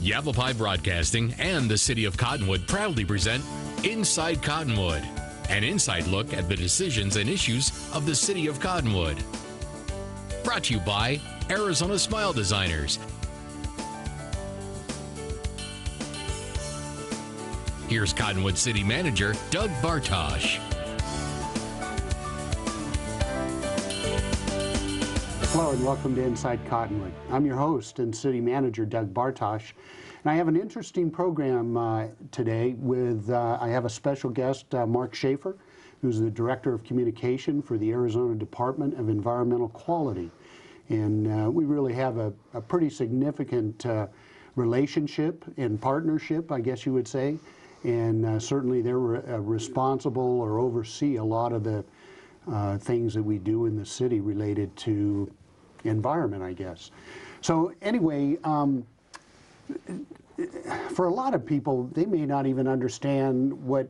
Yavapai Broadcasting and the City of Cottonwood proudly present Inside Cottonwood, an inside look at the decisions and issues of the City of Cottonwood. Brought to you by Arizona Smile Designers. Here's Cottonwood City Manager Doug Bartosh. Hello and welcome to Inside Cottonwood. I'm your host and city manager Doug Bartosh. And I have an interesting program uh, today with, uh, I have a special guest, uh, Mark Schaefer, who's the Director of Communication for the Arizona Department of Environmental Quality. And uh, we really have a, a pretty significant uh, relationship and partnership, I guess you would say. And uh, certainly they're re responsible or oversee a lot of the uh, things that we do in the city related to environment, I guess. So anyway, um, for a lot of people, they may not even understand what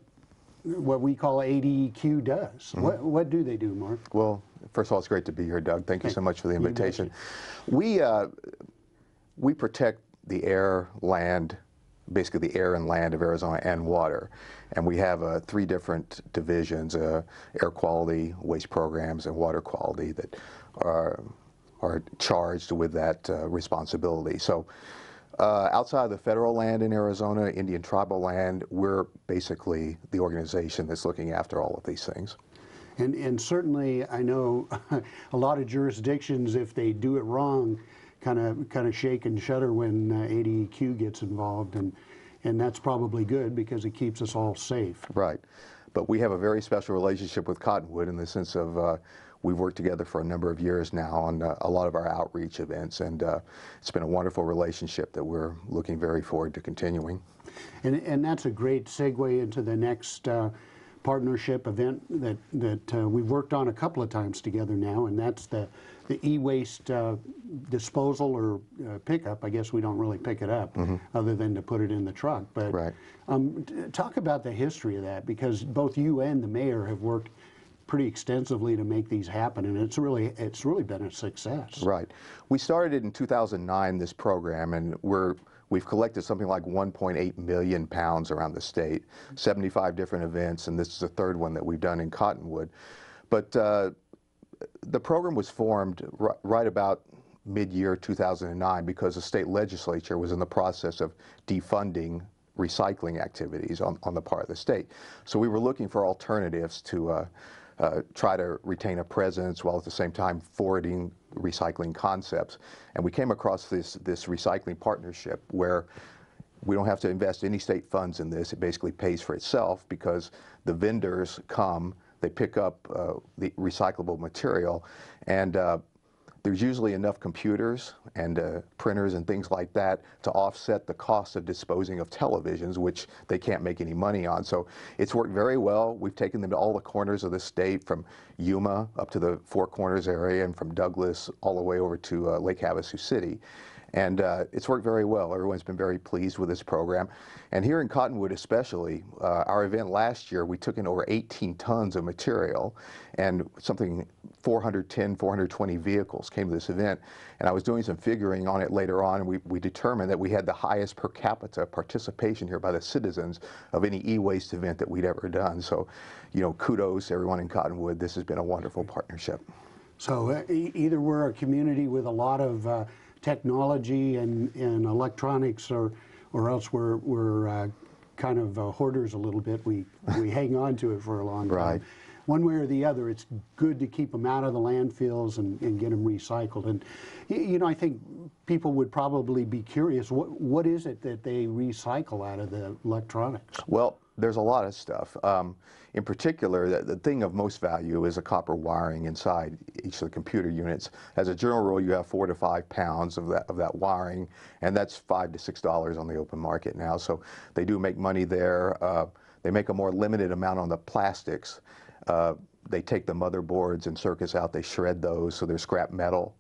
what we call ADEQ does. Mm -hmm. What, what do they do, Mark? Well, first of all, it's great to be here, Doug. Thank you so much for the invitation. We uh, we protect the air, land, basically the air and land of Arizona and water. And we have uh, three different divisions, uh, air quality, waste programs, and water quality that are, are charged with that uh, responsibility. So uh, outside of the federal land in Arizona, Indian tribal land, we're basically the organization that's looking after all of these things. And, and certainly, I know a lot of jurisdictions, if they do it wrong, kind of kind of shake and shudder when uh, ADEQ gets involved, and and that's probably good because it keeps us all safe. Right, but we have a very special relationship with Cottonwood in the sense of uh, we've worked together for a number of years now on uh, a lot of our outreach events, and uh, it's been a wonderful relationship that we're looking very forward to continuing. And and that's a great segue into the next uh, partnership event that, that uh, we've worked on a couple of times together now, and that's the, the e-waste uh, disposal or uh, pickup. I guess we don't really pick it up mm -hmm. other than to put it in the truck. But right. um, talk about the history of that, because both you and the mayor have worked pretty extensively to make these happen, and it's really it's really been a success. Right. We started in 2009, this program, and we're We've collected something like 1.8 million pounds around the state, 75 different events, and this is the third one that we've done in Cottonwood. But uh, the program was formed right about mid-year 2009 because the state legislature was in the process of defunding recycling activities on, on the part of the state. So we were looking for alternatives to uh, uh, try to retain a presence while at the same time forwarding recycling concepts. And we came across this, this recycling partnership where we don't have to invest any state funds in this. It basically pays for itself because the vendors come, they pick up uh, the recyclable material, and uh, there's usually enough computers and uh, printers and things like that to offset the cost of disposing of televisions, which they can't make any money on. So it's worked very well. We've taken them to all the corners of the state, from Yuma up to the Four Corners area, and from Douglas all the way over to uh, Lake Havasu City. And uh, it's worked very well. Everyone's been very pleased with this program. And here in Cottonwood especially, uh, our event last year, we took in over 18 tons of material and something 410, 420 vehicles came to this event. And I was doing some figuring on it later on, and we, we determined that we had the highest per capita participation here by the citizens of any e-waste event that we'd ever done. So, you know, kudos everyone in Cottonwood. This has been a wonderful partnership. So uh, either we're a community with a lot of uh, technology and, and electronics or, or else we're, we're uh, kind of uh, hoarders a little bit. We, we hang on to it for a long time. Right. One way or the other, it's good to keep them out of the landfills and, and get them recycled. And, you know, I think people would probably be curious, what, what is it that they recycle out of the electronics? Well, there's a lot of stuff. Um, in particular, the, the, thing of most value is a copper wiring inside each of the computer units. As a general rule, you have four to five pounds of that, of that wiring, and that's five to six dollars on the open market now. So they do make money there. Uh, they make a more limited amount on the plastics. Uh, they take the motherboards and circuits out, they shred those, so there's scrap metal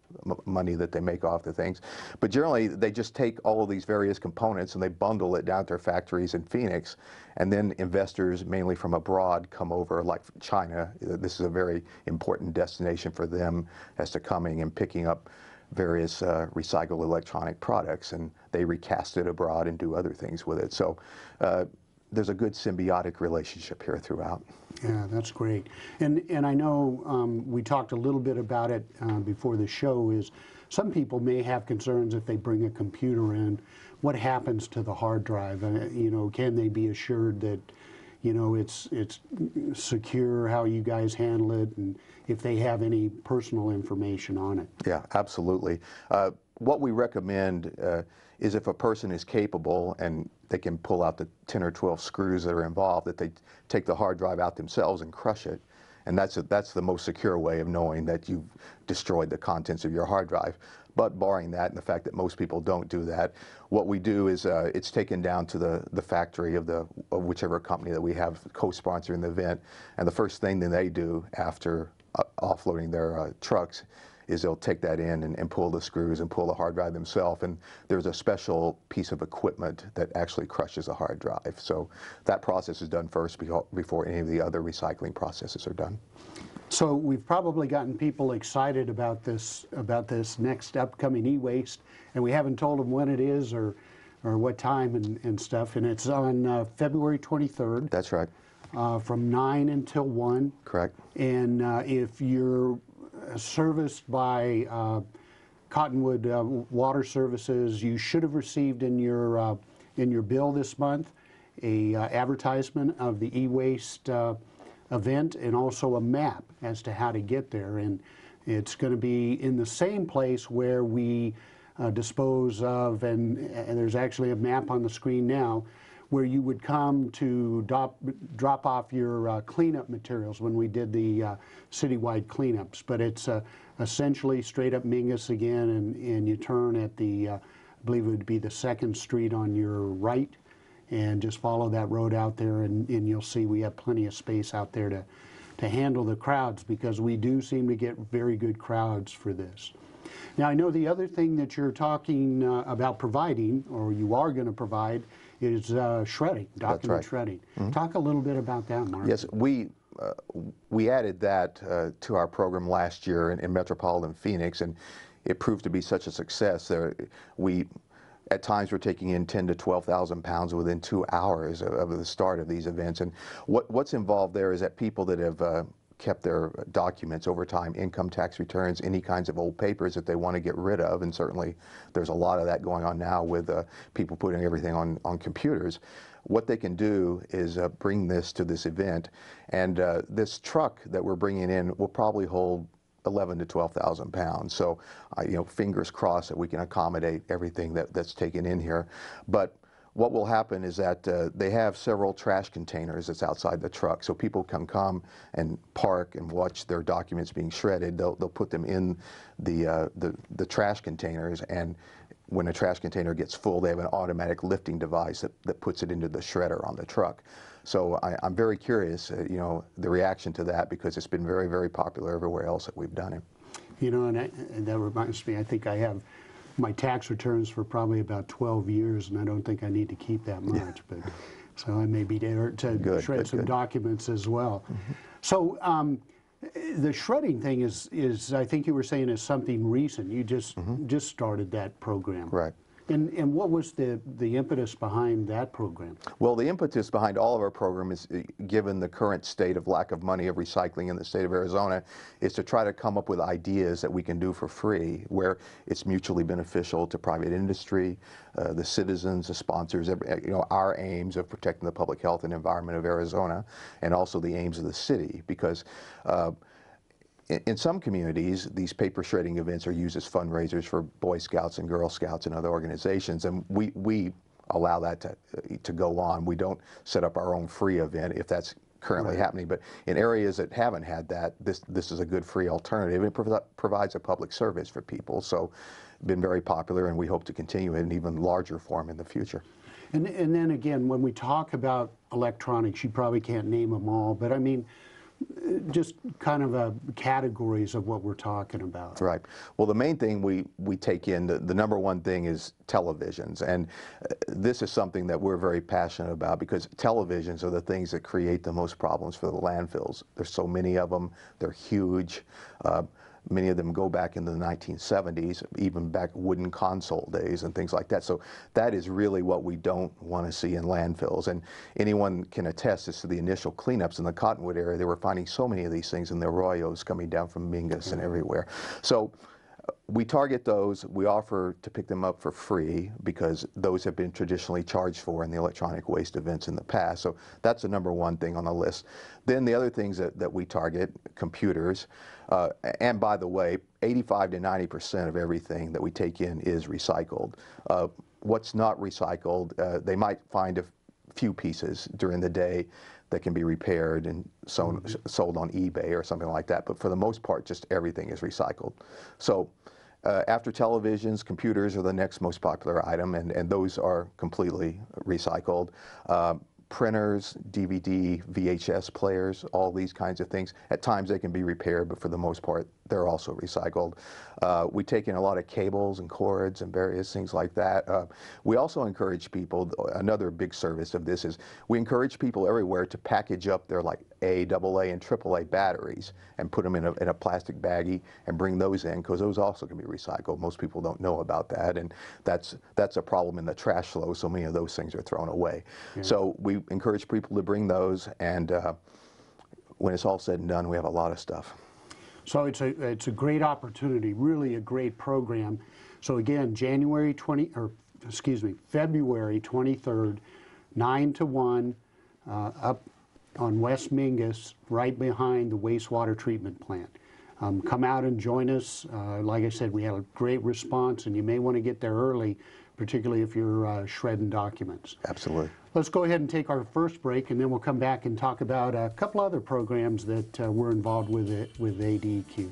money that they make off the things. But generally, they just take all of these various components and they bundle it down to their factories in Phoenix, and then investors, mainly from abroad, come over, like China. This is a very important destination for them as to coming and picking up various uh, recycled electronic products, and they recast it abroad and do other things with it. So uh, there's a good symbiotic relationship here throughout. Yeah, that's great. And and I know um, we talked a little bit about it uh, before the show. Is some people may have concerns if they bring a computer in, what happens to the hard drive? Uh, you know, can they be assured that you know it's it's secure how you guys handle it, and if they have any personal information on it? Yeah, absolutely. Uh, what we recommend uh, is if a person is capable and they can pull out the 10 or 12 screws that are involved, that they take the hard drive out themselves and crush it. And that's, a, that's the most secure way of knowing that you've destroyed the contents of your hard drive. But barring that and the fact that most people don't do that, what we do is uh, it's taken down to the, the factory of, the, of whichever company that we have co-sponsoring the event. And the first thing that they do after uh, offloading their uh, trucks is they'll take that in and, and, pull the screws and pull the hard drive themselves. And there's a special piece of equipment that actually crushes a hard drive. So that process is done first before any of the other recycling processes are done. So we've probably gotten people excited about this about this next upcoming e-waste, and we haven't told them when it is or or what time and, and stuff. And it's on uh, February 23rd. That's right. Uh, from 9 until 1. Correct. And uh, if you're serviced by uh, Cottonwood uh, Water Services. You should have received in your uh, in your bill this month a advertisement of the e-waste event and also a map as to how to get there. And it's going to be in the same place where we uh, dispose of, and, and, there's actually a map on the screen now, where you would come to drop, drop off your uh, cleanup materials when we did the uh, citywide cleanups. But it's uh, essentially straight up Mingus again, and, and you turn at the, uh, I believe it would be the second street on your right, and just follow that road out there, and, and you'll see we have plenty of space out there to, to handle the crowds because we do seem to get very good crowds for this. Now, I know the other thing that you're talking uh, about providing, or you are going to provide, is uh, shredding, document right. shredding. Mm -hmm. Talk a little bit about that, Mark. Yes, we uh, we added that uh, to our program last year in, in, Metropolitan Phoenix, and it proved to be such a success. There, we at times we're taking in 10 to 12,000 pounds within two hours of, of, the start of these events. And what, what's involved there is that people that have uh, kept their documents over time, income tax returns, any kinds of old papers that they want to get rid of, and certainly there's a lot of that going on now with uh, people putting everything on, on computers. What they can do is uh, bring this to this event, and uh, this truck that we're bringing in will probably hold 11 to 12,000 pounds. So, you know, fingers crossed that we can accommodate everything that, that's taken in here. But what will happen is that uh, they have several trash containers that's outside the truck. So people can come and park and watch their documents being shredded. They'll, they'll put them in the, uh, the, the trash containers and when a trash container gets full, they have an automatic lifting device that, that puts it into the shredder on the truck. So I, am very curious, uh, you know, the reaction to that because it's been very, very popular everywhere else that we've done it. You know, and, I, and that reminds me, I think I have my tax returns for probably about 12 years, and I don't think I need to keep that much. But so I may be there to good, shred good, some good. documents as well. Mm -hmm. So um, the shredding thing is is I think you were saying is something recent. You just mm -hmm. just started that program. Right. And, and what was the, the impetus behind that program? Well, the impetus behind all of our program is, uh, given the current state of lack of money of recycling in the state of Arizona, is to try to come up with ideas that we can do for free where it's mutually beneficial to private industry, uh, the citizens, the sponsors, you know, our aims of protecting the public health and environment of Arizona, and also the aims of the city, because uh, in some communities, these paper shredding events are used as fundraisers for Boy Scouts and Girl Scouts and other organizations, and we, we allow that to, to go on. We don't set up our own free event if that's currently right. happening, but in areas that haven't had that, this, this is a good free alternative. It prov provides a public service for people, so been very popular, and we hope to continue in an even larger form in the future. And, and then again, when we talk about electronics, you probably can't name them all, but I mean, just kind of categories of what we're talking about. Right. Well, the main thing we, we take in, the, the number one thing is televisions. And uh, this is something that we're very passionate about because televisions are the things that create the most problems for the landfills. There's so many of them. They're huge. Uh, Many of them go back into the 1970s, even back wooden console days and things like that. So that is really what we don't want to see in landfills. And anyone can attest as to the initial cleanups in the Cottonwood area. They were finding so many of these things in the arroyos coming down from Mingus and everywhere. So we target those. We offer to pick them up for free because those have been traditionally charged for in the electronic waste events in the past. So that's the number one thing on the list. Then the other things that, that we target, computers. Uh, and by the way, 85 to 90% of everything that we take in is recycled. Uh, what's not recycled, uh, they might find a few pieces during the day that can be repaired and sold, mm -hmm. sold on eBay or something like that. But for the most part, just everything is recycled. So uh, after televisions, computers are the next most popular item, and, and those are completely recycled. Uh, printers, DVD, VHS players, all these kinds of things. At times they can be repaired, but for the most part, they're also recycled. Uh, we take in a lot of cables and cords and various things like that. Uh, we also encourage people, another big service of this is we encourage people everywhere to package up their like A, AA, and AAA batteries and put them in a, in a plastic baggie and bring those in because those also can be recycled. Most people don't know about that and that's, that's a problem in the trash flow. So many of those things are thrown away. Yeah. So we encourage people to bring those and uh, when it's all said and done, we have a lot of stuff. So it's a, it's a great opportunity, really a great program. So again, January 20, or excuse me, February 23rd, 9 to 1, uh, up on West Mingus, right behind the wastewater treatment plant. Um, come out and join us. Uh, like I said, we had a great response, and you may want to get there early, particularly if you're uh, shredding documents. Absolutely. Let's go ahead and take our first break, and then we'll come back and talk about a couple other programs that uh, we're involved with it, with ADEQ.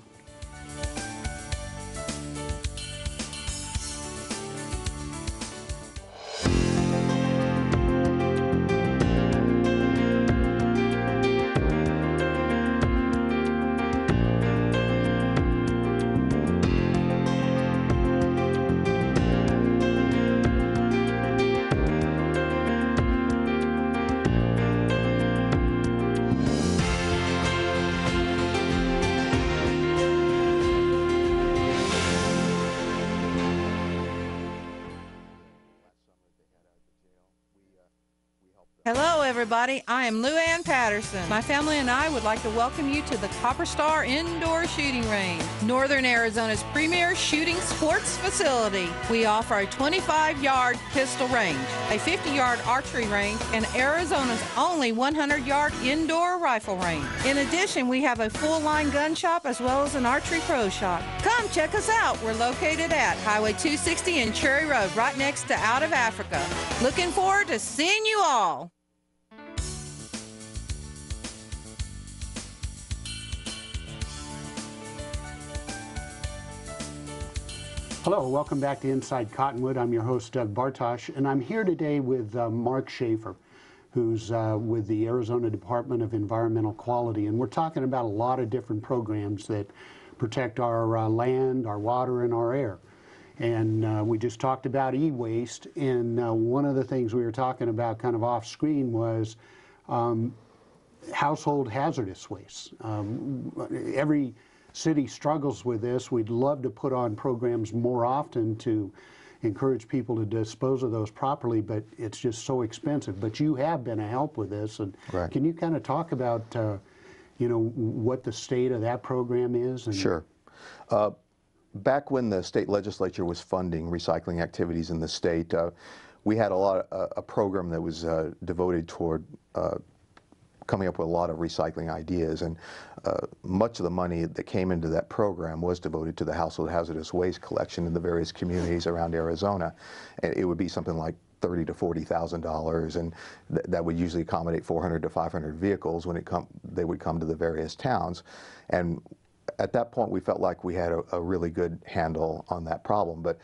Everybody. I am Lou Ann Patterson. My family and I would like to welcome you to the Copper Star Indoor Shooting Range, Northern Arizona's premier shooting sports facility. We offer a 25 yard pistol range, a 50 yard archery range, and Arizona's only 100 yard indoor rifle range. In addition, we have a full line gun shop as well as an archery pro shop. Come check us out. We're located at Highway 260 and Cherry Road, right next to Out of Africa. Looking forward to seeing you all. Hello, welcome back to Inside Cottonwood. I'm your host, Doug Bartosh, and I'm here today with uh, Mark Schaefer, who's uh, with the Arizona Department of Environmental Quality. And we're talking about a lot of different programs that protect our uh, land, our water, and our air. And uh, we just talked about e-waste, and uh, one of the things we were talking about kind of off screen was um, household hazardous waste. Um, every city struggles with this. We'd love to put on programs more often to encourage people to dispose of those properly, but it's just so expensive. But you have been a help with this, and right. can you kind of talk about, uh, you know, what the state of that program is? sure. Uh, back when the state legislature was funding recycling activities in the state, uh, we had a lot of, uh, a program that was uh, devoted toward uh, coming up with a lot of recycling ideas. And uh, much of the money that came into that program was devoted to the household hazardous waste collection in the various communities around Arizona. And it would be something like thirty to forty thousand dollars, and th that would usually accommodate 400 to 500 vehicles when it come they would come to the various towns. And at that point, we felt like we had a, a really good handle on that problem. But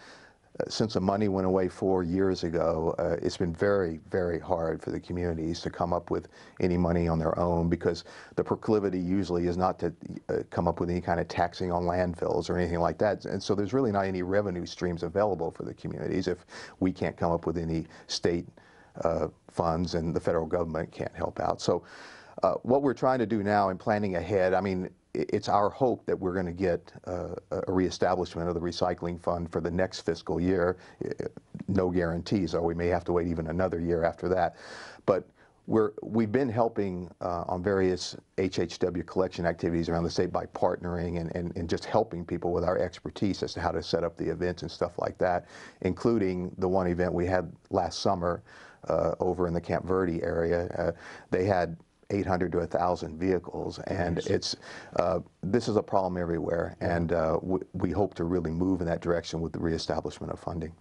since the money went away four years ago, uh, it's been very, very hard for the communities to come up with any money on their own because the proclivity usually is not to uh, come up with any kind of taxing on landfills or anything like that. And so there's really not any revenue streams available for the communities if we can't come up with any state uh, funds and the federal government can't help out. So uh, what we're trying to do now in planning ahead, I mean, it's our hope that we're going to get uh, a reestablishment of the recycling fund for the next fiscal year. No guarantees, or we may have to wait even another year after that. But we're, we've been helping uh, on various HHW collection activities around the state by partnering and, and, and just helping people with our expertise as to how to set up the events and stuff like that, including the one event we had last summer uh, over in the Camp Verde area. Uh, they had 800 to 1,000 vehicles, and it's uh, this is a problem everywhere, and uh, we, we hope to really move in that direction with the reestablishment of funding.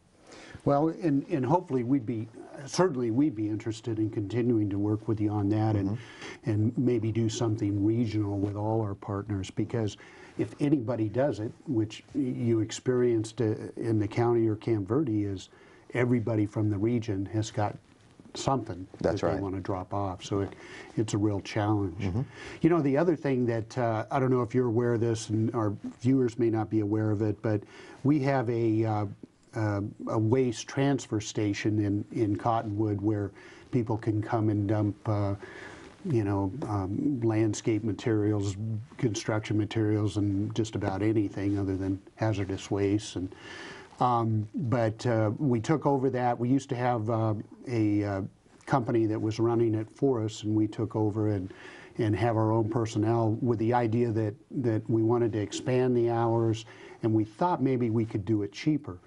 Well, and, and hopefully we'd be, certainly we'd be interested in continuing to work with you on that and, and maybe do something regional with all our partners because if anybody does it, which you experienced uh, in the county or Camp Verde, is everybody from the region has got something That's that right. they want to drop off. So it, it's a real challenge. You know, the other thing that uh, I don't know if you're aware of this, and our viewers may not be aware of it, but we have a uh, uh, a waste transfer station in in Cottonwood where people can come and dump. Uh, you know, um, landscape materials, construction materials, and just about anything other than hazardous waste. And um, but uh, we took over that. We used to have uh, a uh, company that was running it for us, and we took over and and have our own personnel with the idea that that we wanted to expand the hours, and we thought maybe we could do it cheaper.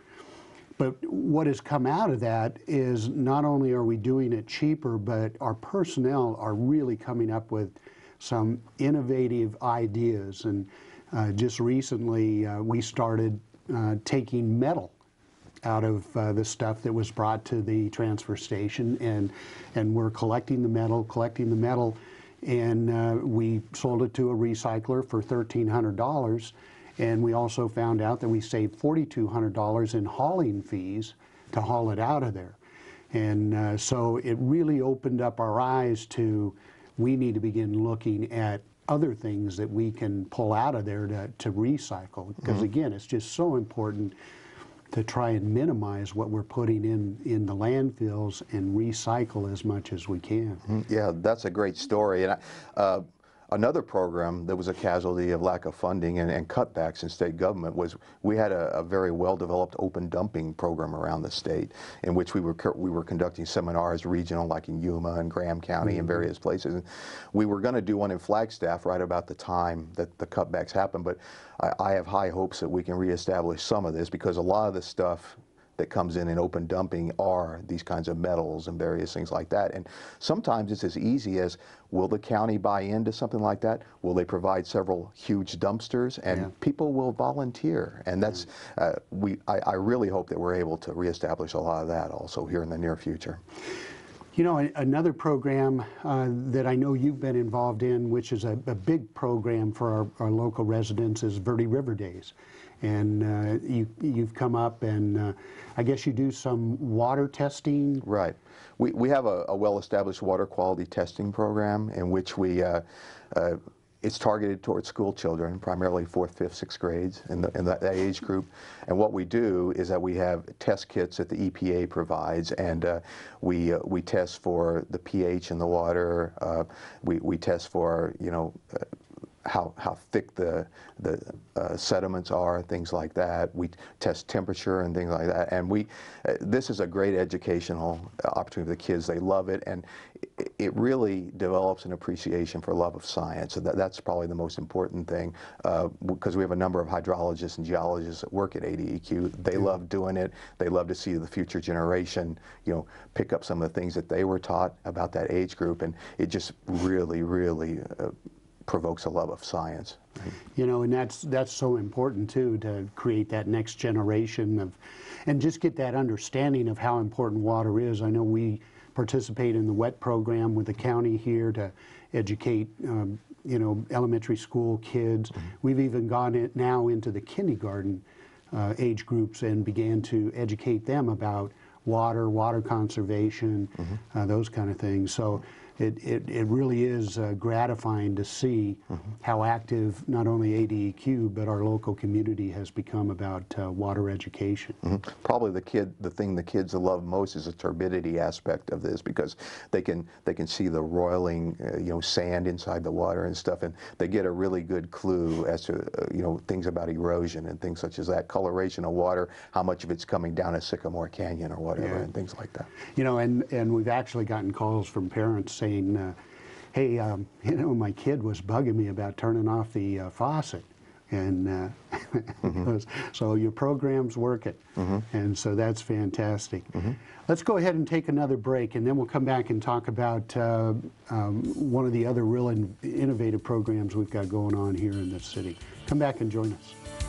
But what has come out of that is not only are we doing it cheaper, but our personnel are really coming up with some innovative ideas. And uh, just recently, uh, we started uh, taking metal out of uh, the stuff that was brought to the transfer station, and and we're collecting the metal, collecting the metal, and uh, we sold it to a recycler for thirteen hundred dollars, and we also found out that we saved forty two hundred dollars in hauling fees to haul it out of there, and uh, so it really opened up our eyes to we need to begin looking at other things that we can pull out of there to, to recycle because again it's just so important to try and minimize what we're putting in in the landfills and recycle as much as we can. Yeah, that's a great story. And I, uh, another program that was a casualty of lack of funding and, and cutbacks in state government was we had a, a very well-developed open dumping program around the state in which we were we were conducting seminars regional, like in Yuma and Graham County and mm-hmm. various places. And we were going to do one in Flagstaff right about the time that the cutbacks happened, but I, I have high hopes that we can reestablish some of this because a lot of the stuff that comes in in open dumping are these kinds of metals and various things like that. And sometimes it's as easy as will the county buy into something like that? Will they provide several huge dumpsters? And Yeah. people will volunteer. And that's, uh, we, I, I really hope that we're able to reestablish a lot of that also here in the near future. You know, another program uh, that I know you've been involved in, which is a, a big program for our, our local residents, is Verde River Days. And uh, you, you've come up and uh, I guess you do some water testing. Right. We, we have a, a well-established water quality testing program in which we, uh, uh, it's targeted towards school children, primarily fourth, fifth, sixth grades in, the, in that, that age group. And what we do is that we have test kits that the EPA provides, and uh, we, uh, we test for the pH in the water. We, we test for, you know, how, how thick the, the uh, sediments are, things like that. We test temperature and things like that. And we, uh, this is a great educational opportunity for the kids. They love it, and it, it really develops an appreciation for love of science. So that, that's probably the most important thing, because we have a number of hydrologists and geologists that work at ADEQ. They love doing it. They love to see the future generation, you know, pick up some of the things that they were taught about that age group, and it just really, really. Provokes a love of science. You know, and that's that's so important too to create that next generation of, and just get that understanding of how important water is. I know we participate in the WET program with the county here to educate, um, you know, elementary school kids. We've even gone in, now into the kindergarten uh, age groups and began to educate them about water, water conservation, uh, those kind of things. So it, it, it really is uh, gratifying to see how active not only ADEQ but our local community has become about uh, water education. Probably the kid, the thing the kids love most is the turbidity aspect of this because they can they can see the roiling, uh, you know, sand inside the water and stuff, and they get a really good clue as to uh, you know things about erosion and things such as that, coloration of water, how much of it's coming down a Sycamore Canyon or whatever, Yeah. and things like that. You know, and, and we've actually gotten calls from parents saying, uh, hey, um, you know, my kid was bugging me about turning off the uh, faucet. And uh, goes, so your program's working. And so that's fantastic. Let's go ahead and take another break, and then we'll come back and talk about uh, um, one of the other real in- innovative programs we've got going on here in this city. Come back and join us.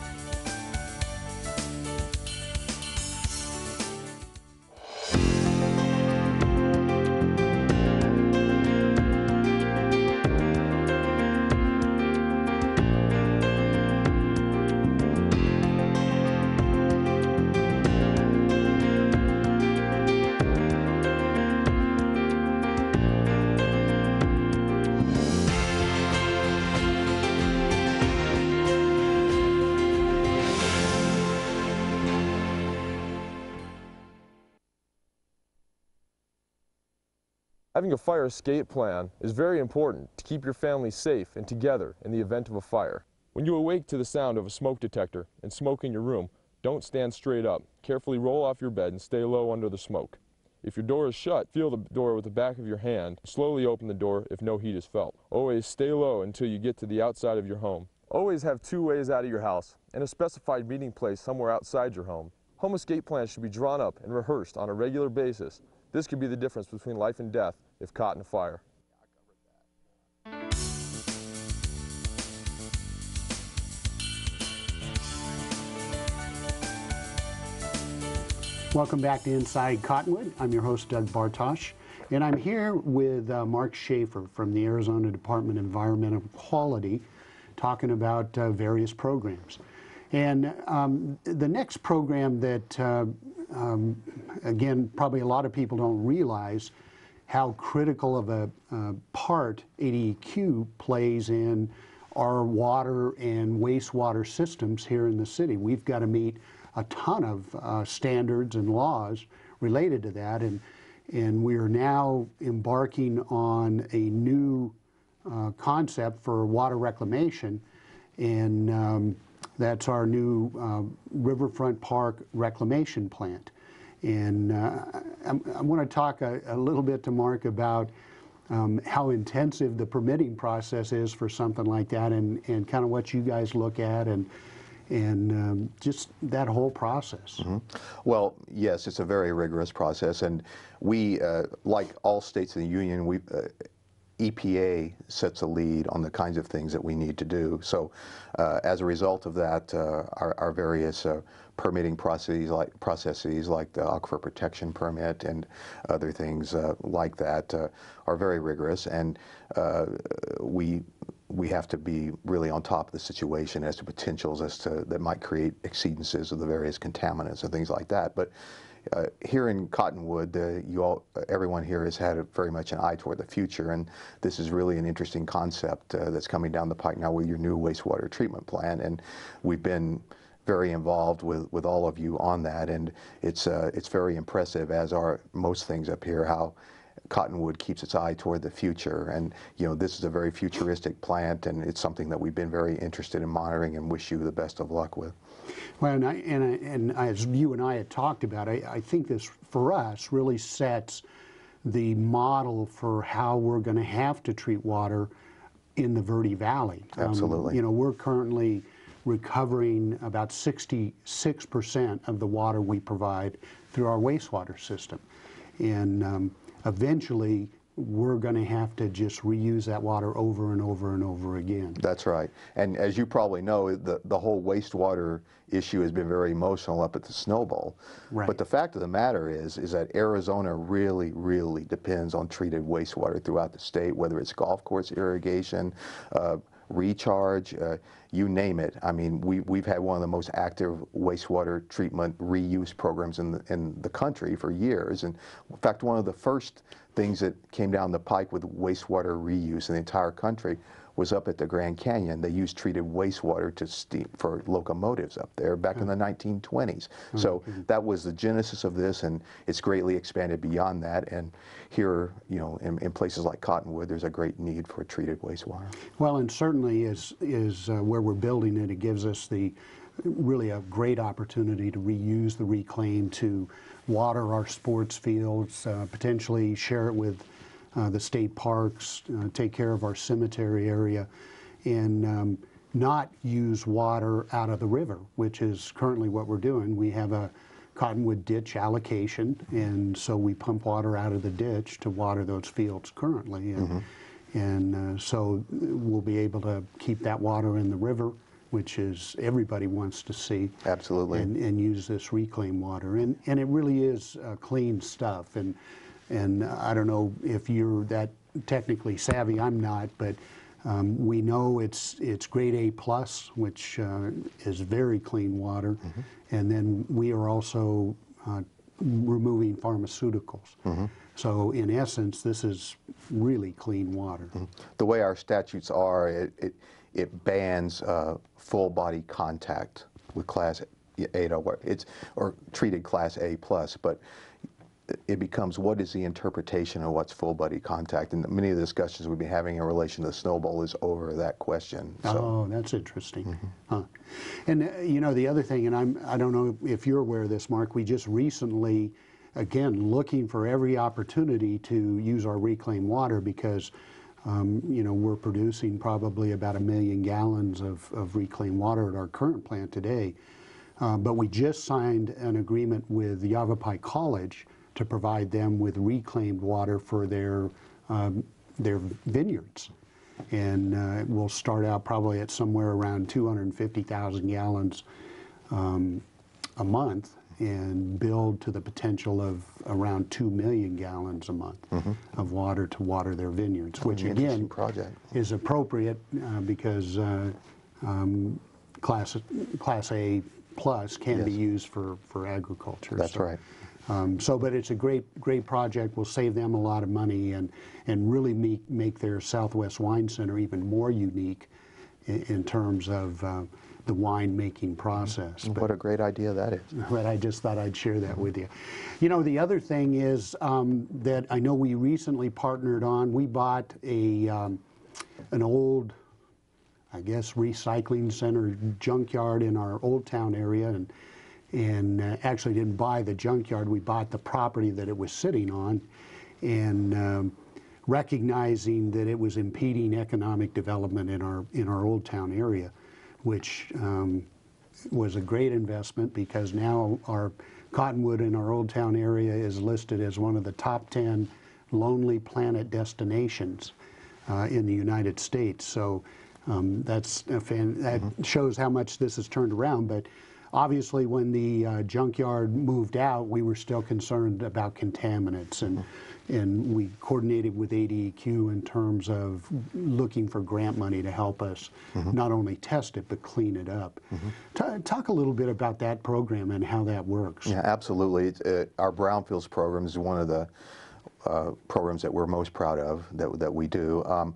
Fire escape plan is very important to keep your family safe and together in the event of a fire. When you awake to the sound of a smoke detector and smoke in your room, don't stand straight up. Carefully roll off your bed and stay low under the smoke. If your door is shut, feel the door with the back of your hand. Slowly open the door if no heat is felt. Always stay low until you get to the outside of your home. Always have two ways out of your house and a specified meeting place somewhere outside your home. Home escape plans should be drawn up and rehearsed on a regular basis. This could be the difference between life and death if caught in a fire. Welcome back to Inside Cottonwood. I'm your host, Doug Bartosh, and I'm here with uh, Mark Schaefer from the Arizona Department of Environmental Quality talking about uh, various programs. And um, the next program that, uh, um, again, probably a lot of people don't realize how critical of a uh, part ADEQ plays in our water and wastewater systems here in the city. We've got to meet a ton of uh, standards and laws related to that, and and we are now embarking on a new uh, concept for water reclamation, and um, that's our new uh, Riverfront Park Reclamation Plant. And uh, I, I want to talk a, a little bit to Mark about um, how intensive the permitting process is for something like that, and, and kind of what you guys look at, and and um, just that whole process. Well, yes, it's a very rigorous process, and we, uh, like all states in the union, we. Uh, EPA sets a lead on the kinds of things that we need to do. So, uh, as a result of that, uh, our, our various uh, permitting processes, like processes like the aquifer protection permit and other things uh, like that, uh, are very rigorous, and uh, we we have to be really on top of the situation as to potentials as to that might create exceedances of the various contaminants and things like that. But uh, here in Cottonwood, uh, you all, everyone here has had a, very much an eye toward the future, and this is really an interesting concept uh, that's coming down the pike now with your new wastewater treatment plant, and we've been very involved with, with all of you on that, and it's uh, it's very impressive, as are most things up here, how Cottonwood keeps its eye toward the future, and you know this is a very futuristic plant, and it's something that we've been very interested in monitoring, and wish you the best of luck with. Well, and, I, and, I, and as you and I had talked about, I, I think this for us really sets the model for how we're going to have to treat water in the Verde Valley. Um, Absolutely. you know, we're currently recovering about 66% of the water we provide through our wastewater system. And um, eventually, we're going to have to just reuse that water over and over and over again. That's right. And as you probably know, the, the whole wastewater issue has been very emotional up at the Snowbowl. Right. But the fact of the matter is, is that Arizona really, really depends on treated wastewater throughout the state, whether it's golf course irrigation, uh, recharge, uh, you name it. I mean, we, we've had one of the most active wastewater treatment reuse programs in the, in the country for years. And in fact, one of the first things that came down the pike with wastewater reuse in the entire country was up at the Grand Canyon. They used treated wastewater to steam for locomotives up there back in the 1920s. So that was the genesis of this, and it's greatly expanded beyond that. And here, you know, in, in places like Cottonwood, there's a great need for treated wastewater. Well, and certainly is, is uh, where we're building it, it gives us the, really a great opportunity to reuse the reclaim, to water our sports fields, uh, potentially share it with uh, the state parks, uh, take care of our cemetery area, and um, not use water out of the river, which is currently what we're doing. We have a cottonwood ditch allocation, and so we pump water out of the ditch to water those fields currently. And, and uh, so we'll be able to keep that water in the river, which is everybody wants to see. Absolutely. And, and use this reclaimed water. And, and it really is uh, clean stuff. And, and I don't know if you're that technically savvy, I'm not, but um, we know it's, it's grade A plus, which uh, is very clean water. And then we are also uh, removing pharmaceuticals. So in essence, this is really clean water. The way our statutes are, it, it, it bans uh, full body contact with class A or it's or treated class A plus, but it becomes what is the interpretation of what's full body contact, and many of the discussions we've been having in relation to the Snow Bowl is over that question. So Oh, that's interesting. Huh. And uh, you know the other thing, and I'm I don't know if you're aware of this, Mark. We just recently, again, looking for every opportunity to use our reclaimed water because. Um, you know, we're producing probably about a million gallons of, of reclaimed water at our current plant today. Uh, but we just signed an agreement with Yavapai College to provide them with reclaimed water for their, um, their vineyards. And uh, we'll start out probably at somewhere around 250,000 gallons um, a month and build to the potential of around 2 million gallons a month of water to water their vineyards, which again project. is appropriate uh, because uh, um, class, class A plus can be used for, for agriculture. That's So, right. Um, so, but it's a great, great project. Will save them a lot of money and, and really make, make their Southwest Wine Center even more unique in, in terms of uh, the wine making process. But- What a great idea that is. but I just thought I'd share that with you. You know, the other thing is um, that I know we recently partnered on, we bought a, um, an old, I guess, recycling center junkyard in our Old Town area and, and uh, actually didn't buy the junkyard, we bought the property that it was sitting on. And um, recognizing that it was impeding economic development in our, in our Old Town area, which um, was a great investment because now our Cottonwood in our Old Town area is listed as one of the top 10 Lonely Planet destinations uh, in the United States. So um, that's a fan, that shows how much this has turned around. But obviously, when the uh, junkyard moved out, we were still concerned about contaminants and. And we coordinated with ADEQ in terms of looking for grant money to help us not only test it but clean it up. Ta- Talk a little bit about that program and how that works. Yeah, absolutely. Uh, our Brownfields program is one of the uh, programs that we're most proud of that, that we do. Um,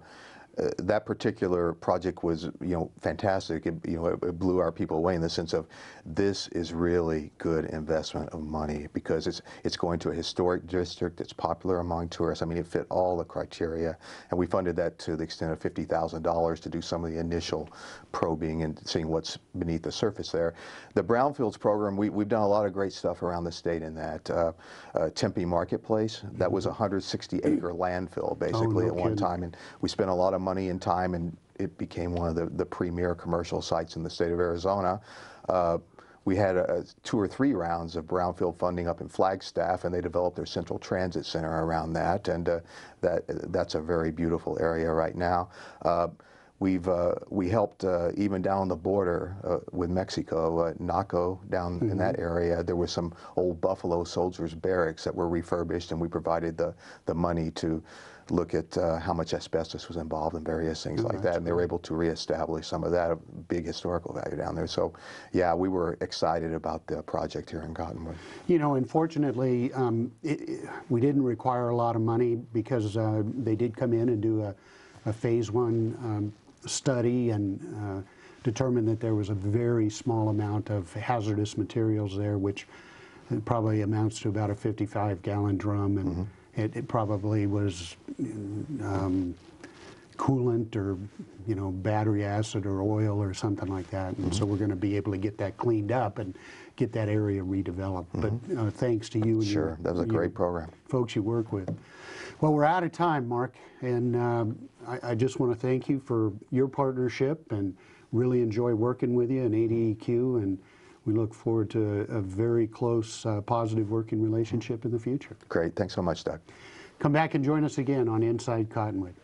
uh, that particular project was, you know, fantastic. It, you know, it, it blew our people away in the sense of this is really good investment of money because it's it's going to a historic district that's popular among tourists. I mean, it fit all the criteria, and we funded that to the extent of fifty thousand dollars to do some of the initial probing and seeing what's beneath the surface there. The Brownfields program, we, we've done a lot of great stuff around the state in that. Uh, uh, Tempe Marketplace, that was a 160 acre landfill basically Mm-hmm. Oh, no at one kidding. time, and we spent a lot of money and time, and it became one of the, the premier commercial sites in the state of Arizona. Uh, we had uh two or three rounds of brownfield funding up in Flagstaff, and they developed their central transit center around that, and uh, that that's a very beautiful area right now. Uh, We've uh, we helped uh, even down the border uh, with Mexico, uh, Naco down in that area. There was some old Buffalo soldiers' barracks that were refurbished, and we provided the the money to look at uh, how much asbestos was involved and various things like that. And they were able to reestablish some of that big historical value down there. So, yeah, we were excited about the project here in Cottonwood. You know, unfortunately, um, it, it- we didn't require a lot of money because uh, they did come in and do a, a phase one um, study and uh, determined that there was a very small amount of hazardous materials there, which probably amounts to about a 55 gallon drum, and it, it probably was um, coolant or you know battery acid or oil or something like that. And so we're going to be able to get that cleaned up and get that area redeveloped. But uh, thanks to you and your- Sure, that was a great program. folks you work with. Well we're out of time mark. And um, I, I just want to thank you for your partnership and really enjoy working with you in ADEQ and we look forward to a very close uh, positive working relationship in the future. Great, thanks so much, Doug. come back and join us again on inside cottonwood